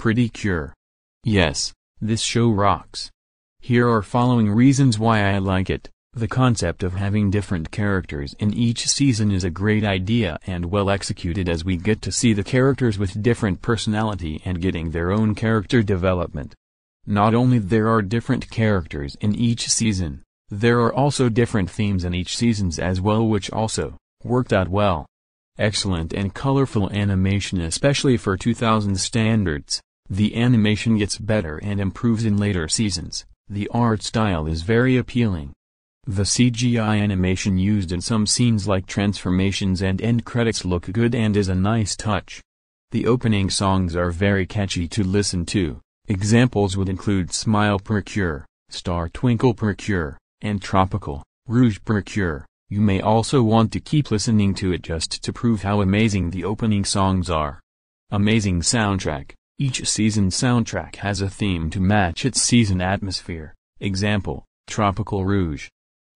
Pretty Cure. Yes, this show rocks. Here are following reasons why I like it. The concept of having different characters in each season is a great idea and well executed as we get to see the characters with different personality and getting their own character development. Not only there are different characters in each season, there are also different themes in each seasons as well which also, worked out well. Excellent and colorful animation especially for 2000 standards, the animation gets better and improves in later seasons, the art style is very appealing. The CGI animation used in some scenes like transformations and end credits look good and is a nice touch. The opening songs are very catchy to listen to, examples would include Smile Precure, Star Twinkle Precure, and Tropical, Rouge Precure. You may also want to keep listening to it just to prove how amazing the opening songs are. Amazing soundtrack. Each season soundtrack has a theme to match its season atmosphere. Example, Tropical Rouge.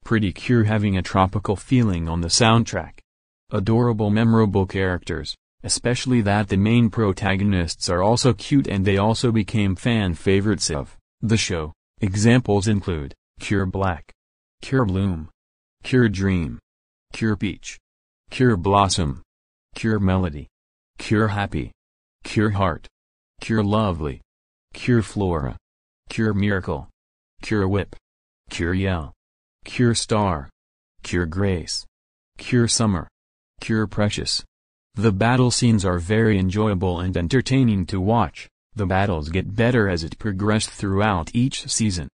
Pretty Cure having a tropical feeling on the soundtrack. Adorable memorable characters, especially that the main protagonists are also cute and they also became fan favorites of the show. Examples include Cure Black, Cure Bloom, Cure Dream, Cure Peach, Cure Blossom, Cure Melody, Cure Happy, Cure Heart, Cure Lovely, Cure Flora, Cure Miracle, Cure Whip, Cure Yell. Cure Star. Cure Grace. Cure Summer. Cure Precious. The battle scenes are very enjoyable and entertaining to watch, the battles get better as it progressed throughout each season.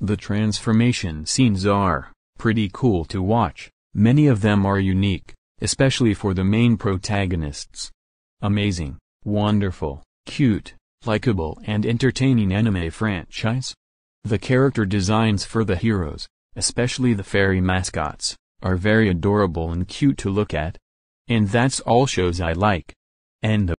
The transformation scenes are pretty cool to watch, many of them are unique, especially for the main protagonists. Amazing, wonderful, cute, likable and entertaining anime franchise. The character designs for the heroes, especially the fairy mascots, are very adorable and cute to look at. And that's all shows I like. End